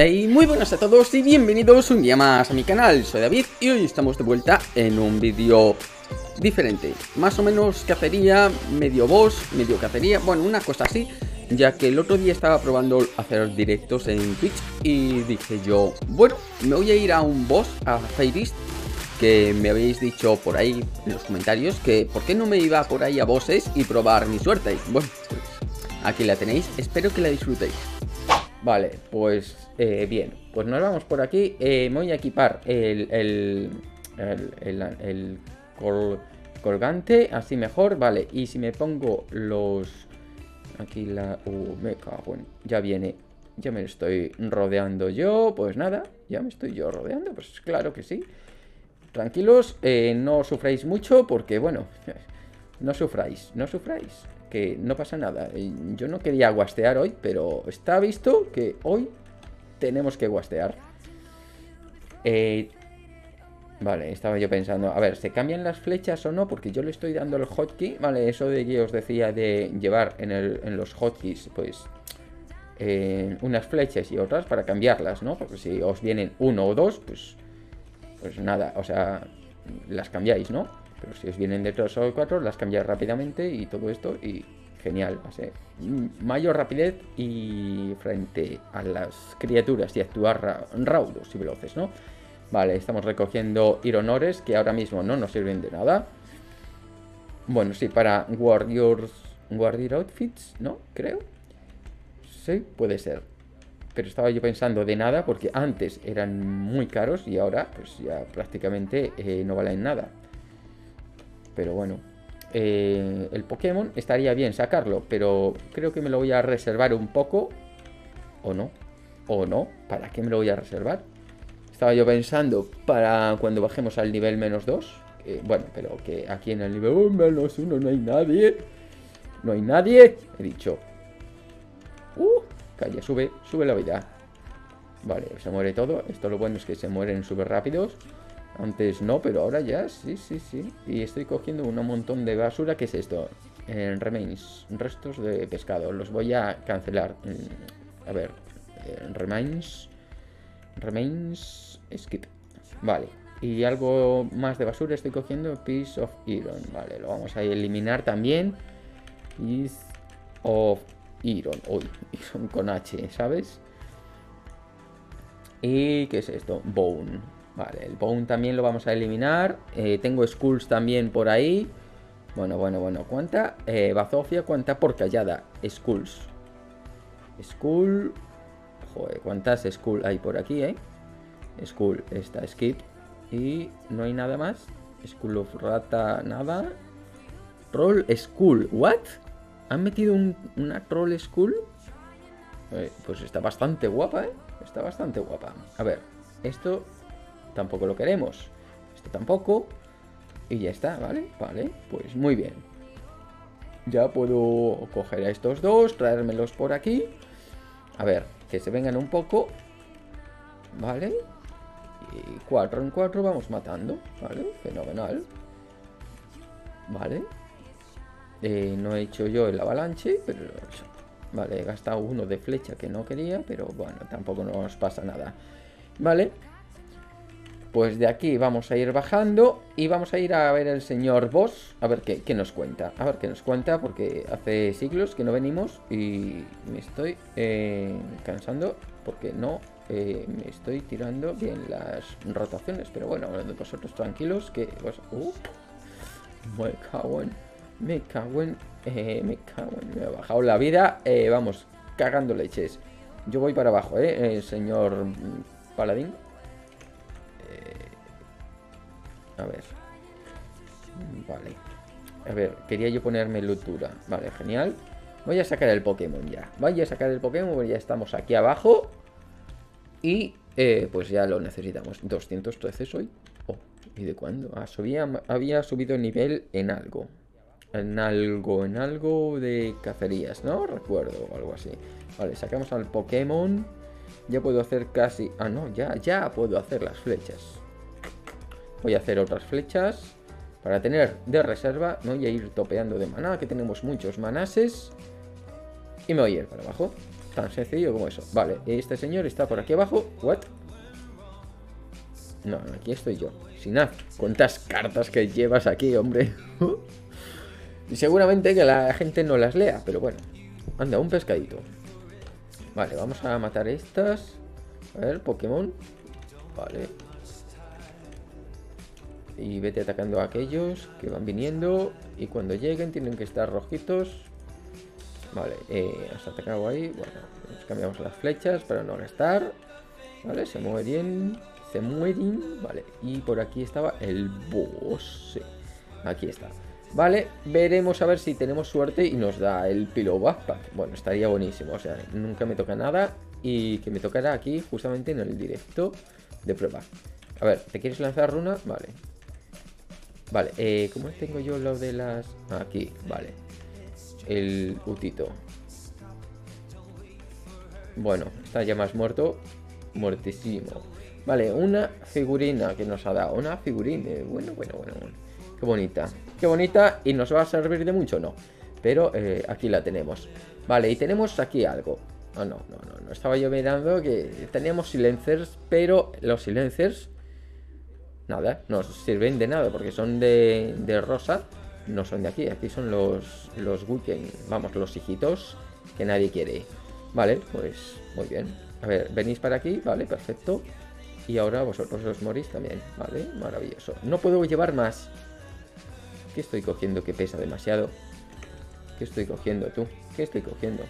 Hey, muy buenas a todos y bienvenidos un día más a mi canal, soy David y hoy estamos de vuelta en un vídeo diferente. Más o menos cacería, medio boss, medio cacería, bueno una cosa así Ya que el otro día estaba probando hacer directos en Twitch y dije yo Bueno, me voy a ir a un boss, a Fairist Que me habéis dicho por ahí en los comentarios que por qué no me iba por ahí a bosses y probar mi suerte. Bueno, pues aquí la tenéis, espero que la disfrutéis. Vale, pues eh, bien, pues nos vamos por aquí. Eh, me voy a equipar el, el, colgante, así mejor, vale. Y si me pongo los... Aquí la... Uh, me cago en... Ya viene. Ya me estoy rodeando yo. Pues nada, ya me estoy yo rodeando. Pues claro que sí. Tranquilos, eh, no sufráis mucho porque, bueno, no sufráis, no sufráis que no pasa nada. Yo no quería guastear hoy, pero está visto que hoy tenemos que guastear. Eh, vale, estaba yo pensando, a ver, ¿se cambian las flechas o no? Porque yo le estoy dando el hotkey, vale, eso de que os decía de llevar en, los hotkeys, pues, eh, unas flechas y otras para cambiarlas, ¿no? Porque si os vienen uno o dos, pues, pues nada, o sea, las cambiáis, ¿no? Pero si os vienen de 3 o 4, las cambiáis rápidamente y todo esto y genial. Va a ser mayor rapidez y frente a las criaturas y actuar raudos y veloces, ¿no? Vale, estamos recogiendo ironores que ahora mismo no nos sirven de nada. Bueno, sí, para Warriors, Warrior Outfits, ¿no? Creo. Sí, puede ser. Pero estaba yo pensando de nada porque antes eran muy caros y ahora pues ya prácticamente eh, no valen nada. Pero bueno, eh, el Pokémon estaría bien sacarlo, pero creo que me lo voy a reservar un poco. ¿O no? ¿O no? ¿Para qué me lo voy a reservar? Estaba yo pensando para cuando bajemos al nivel menos 2. bueno, pero que aquí en el nivel menos 1 no hay nadie. No hay nadie. He dicho. Uh, calla, sube, sube la vida. Vale, se muere todo. Esto lo bueno es que se mueren súper rápidos. Antes no, pero ahora ya, sí, sí, sí. Y estoy cogiendo un montón de basura. ¿Qué es esto? En remains, restos de pescado. Los voy a cancelar. A ver, remains, remains, skip. Vale. Y algo más de basura estoy cogiendo. Piece of iron. Vale, lo vamos a eliminar también. Piece of iron. Uy, iron con H, ¿sabes? ¿Y qué es esto? Bone. Vale, el Bone también lo vamos a eliminar. Eh, tengo Skulls también por ahí. Bueno, bueno, bueno. ¿Cuánta? Eh, Bazofia, ¿cuánta por callada? Skulls. Skull. Joder, ¿cuántas Skull hay por aquí, eh? Skull, esta, Skip. Y no hay nada más. Skull of Rata, nada. Troll Skull, ¿what? ¿Han metido una Troll Skull? Eh, pues está bastante guapa, ¿eh? Está bastante guapa. A ver, esto tampoco lo queremos. Este tampoco. Y ya está, ¿vale? Vale, pues muy bien. Ya puedo coger a estos dos, traérmelos por aquí. A ver, que se vengan un poco. ¿Vale? Y cuatro en cuatro vamos matando. ¿Vale? Fenomenal. Vale. Eh, no he hecho yo el avalanche, pero Vale, he gastado uno de flecha que no quería, pero bueno, tampoco nos pasa nada. Vale, pues de aquí vamos a ir bajando y vamos a ir a ver el señor Boss, a ver qué, nos cuenta. A ver qué nos cuenta, porque hace siglos que no venimos y me estoy eh, cansando porque no eh, me estoy tirando bien las rotaciones. Pero bueno, vosotros tranquilos que... uh, me cago en... Me cago en... Eh, me cago en... Me ha bajado la vida. vamos, cagando leches. Yo voy para abajo, ¿eh? señor Paladín. A ver. Vale. A ver, quería yo ponerme lutura. Vale, genial. Voy a sacar el Pokémon ya. Voy a sacar el Pokémon ya estamos aquí abajo. Y eh, pues ya lo necesitamos. 213 soy. Oh, ¿y de cuándo? Ah, había subido el nivel en algo. En algo, en algo de cacerías, ¿no? Recuerdo, algo así. Vale, sacamos al Pokémon. Ya puedo hacer casi... Ah, no, ya, ya puedo hacer las flechas. Voy a hacer otras flechas para tener de reserva. No voy a ir topeando de maná, que tenemos muchos manases. Y me voy a ir para abajo. Tan sencillo como eso. Vale, este señor está por aquí abajo. ¿What? No, aquí estoy yo. Sin nada. ¿Cuántas cartas que llevas aquí, hombre? y seguramente que la gente no las lea, pero bueno. Anda, un pescadito. Vale, vamos a matar estas. A ver, Pokémon. Vale. Y vete atacando a aquellos que van viniendo. Y cuando lleguen tienen que estar rojitos. Vale, eh, has atacado ahí. Bueno, nos cambiamos las flechas para no gastar. Vale, se mueren. Se mueren. Vale, y por aquí estaba el boss. Sí, aquí está. Vale, veremos a ver si tenemos suerte y nos da el Pillow Backpack. Bueno, estaría buenísimo. O sea, nunca me toca nada. Y que me tocará aquí justamente en el directo de prueba. A ver, ¿te quieres lanzar runa? Vale. Vale, eh, ¿cómo tengo yo lo de las...? Aquí, vale. El utito. Bueno, está ya más muerto. Muertísimo. Vale, una figurina que nos ha dado. Una figurina. Bueno, bueno, bueno. Qué bonita. Qué bonita. ¿Y nos va a servir de mucho? No. Pero eh, aquí la tenemos. Vale, y tenemos aquí algo. Oh, no, no, no, no. Estaba yo mirando que teníamos silencers, pero los silencers nada, no sirven de nada porque son de, de rosa, no son de aquí, aquí son los, los vamos, los hijitos que nadie quiere. Vale, pues muy bien. A ver, venís para aquí, vale, perfecto. Y ahora vosotros os morís también, vale, maravilloso. No puedo llevar más. ¿Qué estoy cogiendo que pesa demasiado? ¿Qué estoy cogiendo tú? ¿Qué estoy cogiendo?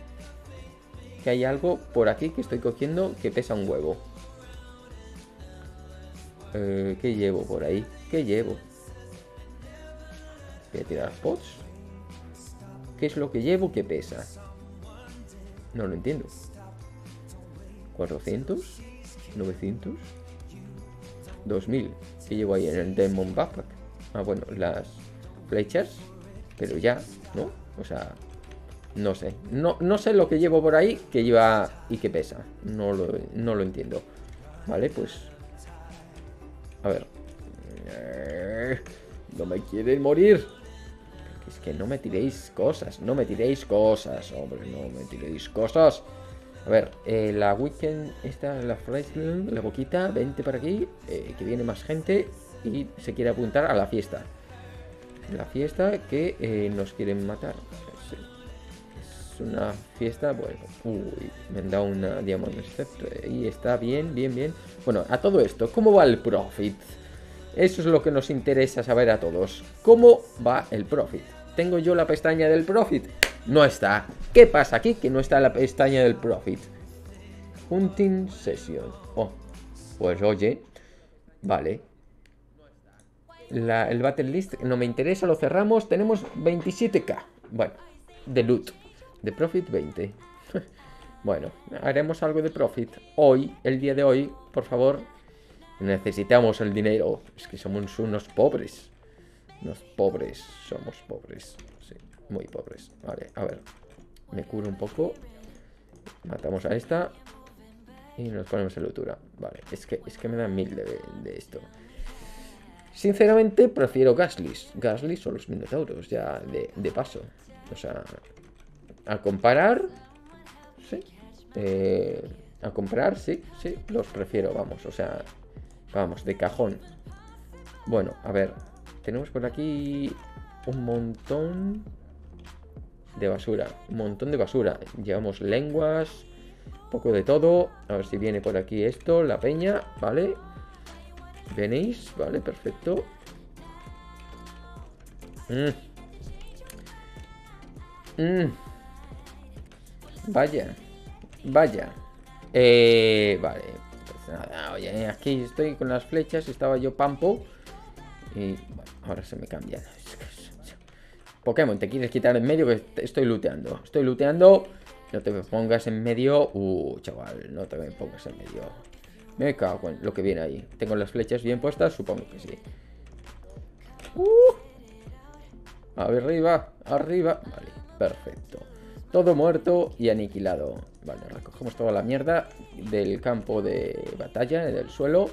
Que hay algo por aquí que estoy cogiendo que pesa un huevo. Eh, ¿Qué llevo por ahí? ¿Qué llevo? Voy a tirar pots. ¿Qué es lo que llevo que pesa? No lo entiendo. ¿400? ¿900? ¿2000? ¿Qué llevo ahí en el Demon Backpack? Ah, bueno, las flechas. Pero ya, ¿no? O sea, no sé. No, no sé lo que llevo por ahí que lleva y que pesa. No lo, no lo entiendo. Vale, pues a ver. No me quieren morir. Es que no me tiréis cosas. No me tiréis cosas, hombre. No me tiréis cosas. A ver, eh, la weekend, esta, la la boquita, vente para aquí, eh, que viene más gente y se quiere apuntar a la fiesta. La fiesta que eh, nos quieren matar. Una fiesta, bueno, uy, me han dado una Diamond y está bien, bien, bien. Bueno, a todo esto, ¿cómo va el profit? Eso es lo que nos interesa saber a todos. ¿Cómo va el profit? ¿Tengo yo la pestaña del profit? No está. ¿Qué pasa aquí que no está la pestaña del profit? Hunting Session. Oh, pues oye, vale. el Battle List no me interesa, lo cerramos. Tenemos 27k. Bueno, de loot. De profit 20. bueno, haremos algo de profit. Hoy, el día de hoy, por favor, necesitamos el dinero. Es que somos unos pobres. Unos pobres, somos pobres. Sí, muy pobres. Vale, a ver. Me curo un poco. Matamos a esta. Y nos ponemos en lutura. Vale, es que, es que me dan mil de, esto. Sinceramente, prefiero Gaslis. Gaslis son los minotauros, ya de, de paso. O sea, a comparar, sí. Eh, a comprar, sí, sí, los prefiero, vamos, o sea, vamos, de cajón. Bueno, a ver, tenemos por aquí un montón de basura, un montón de basura. Llevamos lenguas, poco de todo. A ver si viene por aquí esto, la peña, ¿vale? ¿Venéis? Vale, perfecto. Mmm. Mmm. Vaya, vaya. Eh, vale, pues nada, oye, aquí estoy con las flechas, estaba yo Pampo. Y bueno, ahora se me cambia. Pokémon, te quieres quitar en medio que estoy looteando. Estoy looteando. No te pongas en medio. Uh, chaval, no te me pongas en medio. Me cago en lo que viene ahí. Tengo las flechas bien puestas, supongo que sí. Uh. Arriba, arriba. Vale, perfecto. Todo muerto y aniquilado. Vale, recogemos toda la mierda del campo de batalla, del suelo.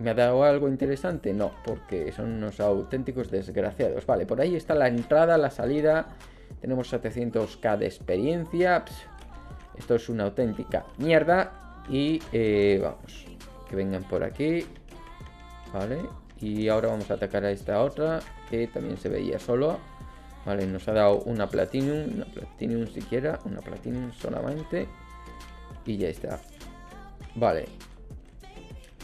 ¿Me ha dado algo interesante? No, porque son unos auténticos desgraciados. Vale, por ahí está la entrada, la salida. Tenemos 700k de experiencia. esto es una auténtica mierda. Y eh, vamos, que vengan por aquí. Vale, y ahora vamos a atacar a esta otra, que también se veía solo. Vale, nos ha dado una platinum, una platinum siquiera, una platinum solamente. Y ya está. Vale,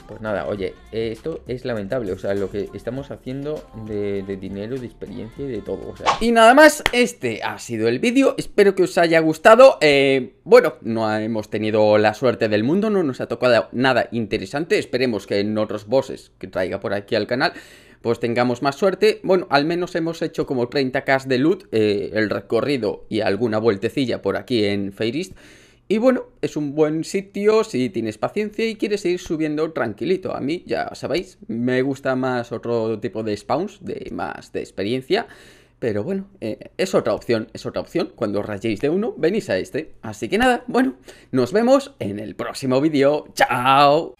pues nada, oye, esto es lamentable, o sea, lo que estamos haciendo de, dinero, de experiencia y de todo, o sea. Y nada más, este ha sido el vídeo, espero que os haya gustado, eh, bueno, no hemos tenido la suerte del mundo, no nos ha tocado nada interesante, esperemos que en otros bosses que traiga por aquí al canal pues tengamos más suerte. Bueno, al menos hemos hecho como 30k de loot, eh, el recorrido y alguna vueltecilla por aquí en Feirist. Y bueno, es un buen sitio si tienes paciencia y quieres ir subiendo tranquilito. A mí, ya sabéis, me gusta más otro tipo de spawns, de más de experiencia. Pero bueno, eh, es otra opción, es otra opción. Cuando rayéis de uno, venís a este. Así que nada, bueno, nos vemos en el próximo vídeo. ¡Chao!